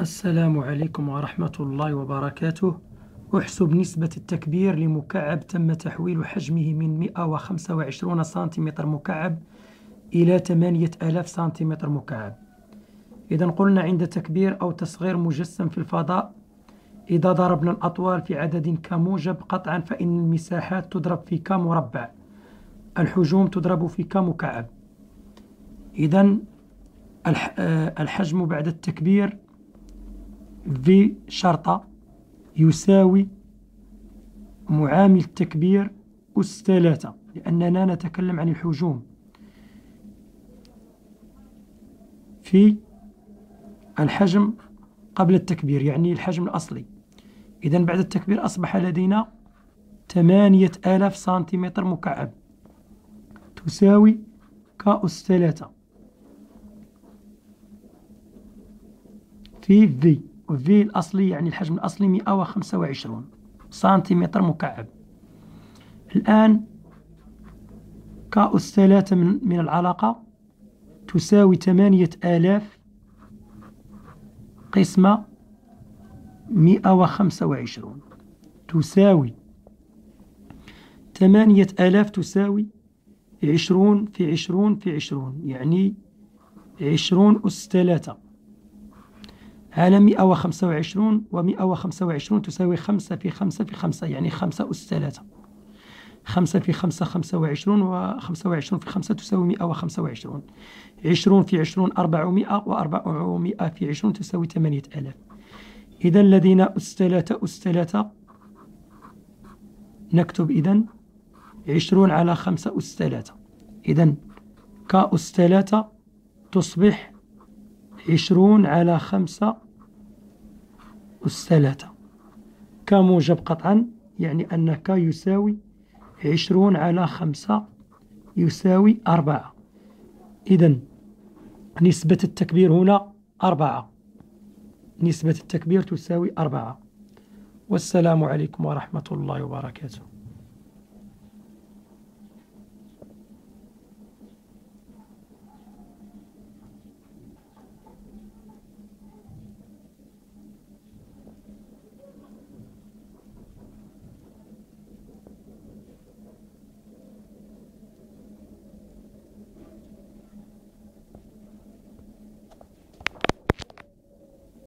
السلام عليكم ورحمة الله وبركاته. أحسب نسبة التكبير لمكعب تم تحويل حجمه من 125 سنتيمتر مكعب إلى 8000 سنتيمتر مكعب. إذا قلنا عند تكبير أو تصغير مجسم في الفضاء إذا ضربنا الأطوال في عدد كموجب قطعا فإن المساحات تضرب في كمربع الحجوم تضرب في كمكعب إذا آه، الحجم بعد التكبير في شرطة يساوي معامل التكبير أس ثلاثة لأننا نتكلم عن الحجوم. في الحجم قبل التكبير يعني الحجم الأصلي. إذا بعد التكبير أصبح لدينا ثمانية آلاف سنتيمتر مكعب تساوي كأس ثلاثة. في في وفي الأصلي يعني الحجم الأصلي 125 سنتيمتر مكعب. الآن كأس ثلاثة من, من العلاقة تساوي ثمانية آلاف قسمة مئة وخمسة وعشرون تساوي ثمانية آلاف تساوي عشرون في عشرون في عشرون يعني عشرون أس ثلاثة. ومئة وخمسة وعشرون تساوي خمسة في خمسة في خمسة يعني خمسة أس ثلاثة. خمسة في خمسة خمسة وعشرون وخمسة وعشرون في خمسة تساوي مئة وخمسة وعشرون. عشرون في عشرون أربعمائة وأربعمائة في عشرون تساوي ثمانية آلاف. إذا لدينا أس ثلاثة أس ثلاثة نكتب إذا عشرون على خمسة أس ثلاثة. إذا كأس ثلاثة تصبح عشرون على خمسة أس ثلاثة. كموجب قطعا يعني أن ك يساوي عشرون على خمسة يساوي أربعة. إذا نسبة التكبير هنا أربعة. نسبة التكبير تساوي أربعة. والسلام عليكم ورحمة الله وبركاته.